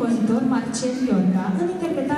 compozitor Marcel Iorga, în interpretarea